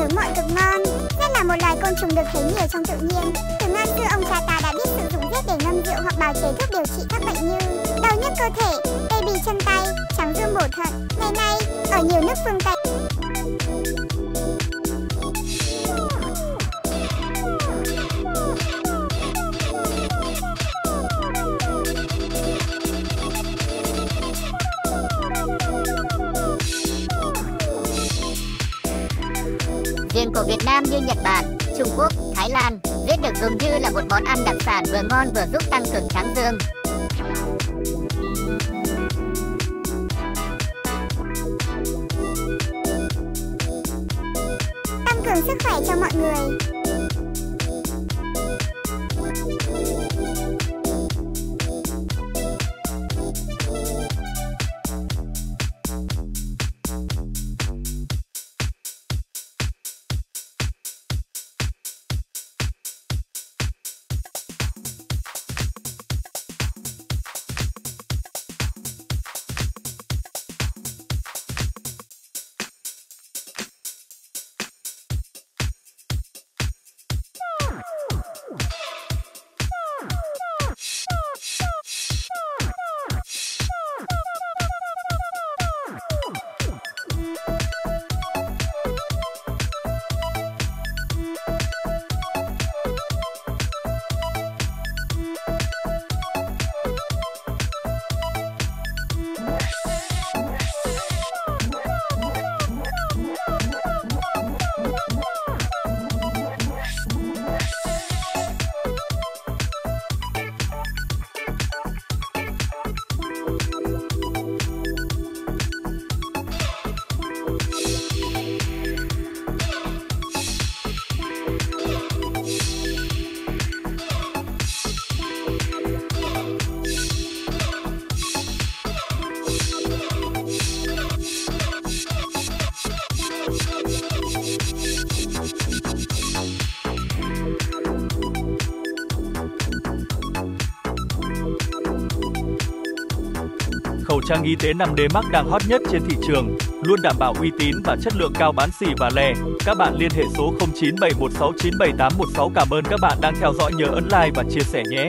nướng mọi cực ngon. Rất là một loài côn trùng được thấy nhiều trong tự nhiên. Từ ngàn xưa ông cha ta đã biết sử dụng rết để ngâm rượu hoặc bào chế thuốc điều trị các bệnh như đau nhức cơ thể, tê bì chân tay, trắng dương bổ thận. Ngày nay, ở nhiều nước phương Tây, Riêng của Việt Nam như Nhật Bản, Trung Quốc, Thái Lan, biết được dùng như là một món ăn đặc sản vừa ngon vừa giúp tăng cường kháng dương. tăng cường sức khỏe cho mọi người. Khẩu trang y tế 5D Max đang hot nhất trên thị trường, luôn đảm bảo uy tín và chất lượng cao bán xỉ và lẻ. Các bạn liên hệ số 0971697816. Cảm ơn các bạn đang theo dõi nhớ ấn like và chia sẻ nhé.